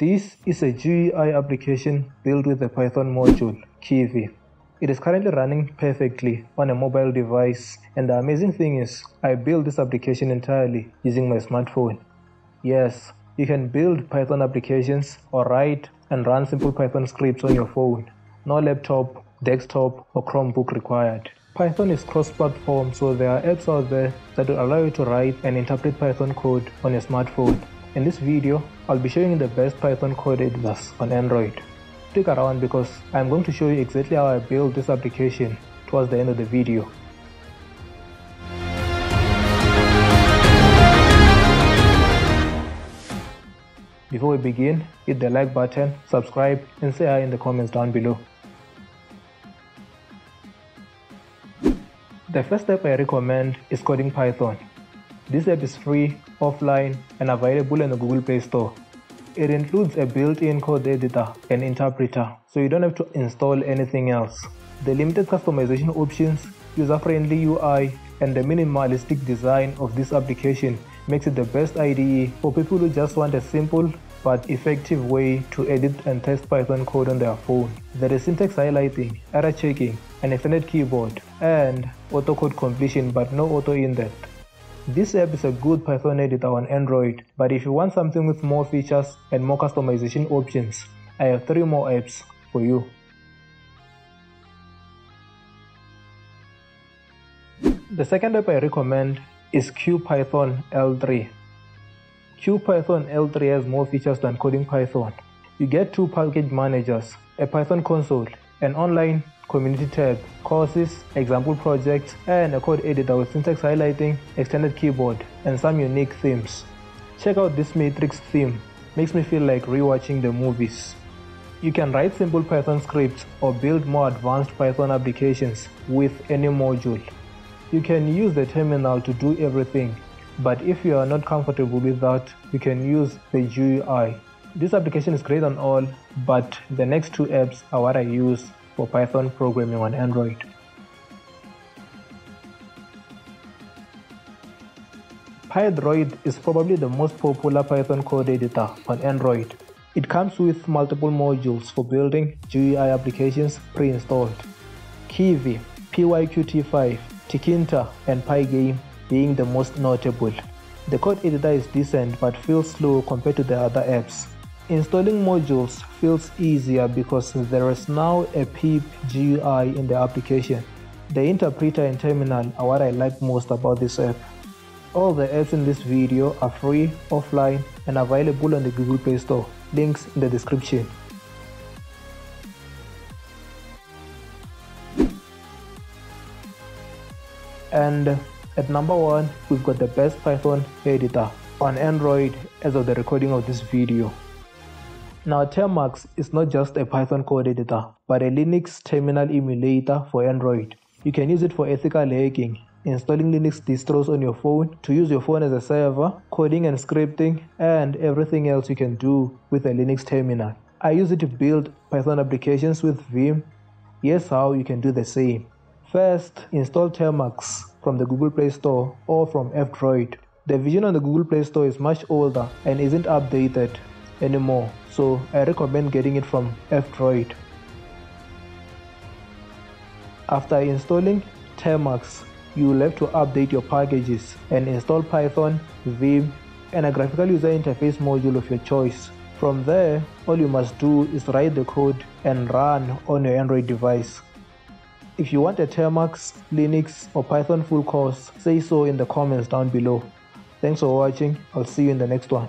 This is a GUI application built with the Python module, Kivy. It is currently running perfectly on a mobile device and the amazing thing is I built this application entirely using my smartphone. Yes, you can build Python applications or write and run simple Python scripts on your phone. No laptop, desktop or Chromebook required. Python is cross-platform so there are apps out there that will allow you to write and interpret Python code on your smartphone. In this video, I'll be showing you the best Python code editors on Android. Stick around because I'm going to show you exactly how I built this application towards the end of the video. Before we begin, hit the like button, subscribe and say hi in the comments down below. The first step I recommend is coding Python. This app is free, offline, and available in the Google Play Store. It includes a built-in code editor and interpreter, so you don't have to install anything else. The limited customization options, user-friendly UI, and the minimalistic design of this application makes it the best IDE for people who just want a simple but effective way to edit and test Python code on their phone. There is syntax highlighting, error checking, an extended keyboard, and auto code completion but no auto indent. This app is a good Python editor on Android, but if you want something with more features and more customization options, I have three more apps for you. The second app I recommend is QPython L3. QPython L3 has more features than coding Python. You get two package managers, a Python console, an online community tab, courses, example projects, and a code editor with syntax highlighting, extended keyboard, and some unique themes. Check out this matrix theme, makes me feel like rewatching the movies. You can write simple Python scripts or build more advanced Python applications with any module. You can use the terminal to do everything, but if you are not comfortable with that, you can use the GUI. This application is great on all, but the next two apps are what I use for Python programming on Android. PyDroid is probably the most popular Python code editor on Android. It comes with multiple modules for building GUI applications pre-installed. Kivy, PyQt5, Tkinter, and Pygame being the most notable. The code editor is decent but feels slow compared to the other apps. Installing modules feels easier because there is now a pip GUI in the application. The interpreter and terminal are what I like most about this app. All the apps in this video are free, offline, and available on the Google Play Store. Links in the description. And at number one, we've got the best Python editor on Android as of the recording of this video. Now, Termux is not just a Python code editor, but a Linux terminal emulator for Android. You can use it for ethical hacking, installing Linux distros on your phone, to use your phone as a server, coding and scripting, and everything else you can do with a Linux terminal. I use it to build Python applications with Vim. Here's how you can do the same. First, install Termux from the Google Play Store or from F-Droid. The version on the Google Play Store is much older and isn't updated anymore, so I recommend getting it from F-Droid. After installing Termux, you will have to update your packages and install Python, Vim, and a graphical user interface module of your choice. From there, all you must do is write the code and run on your Android device. If you want a Termux, Linux, or Python full course, say so in the comments down below. Thanks for watching. I'll see you in the next one.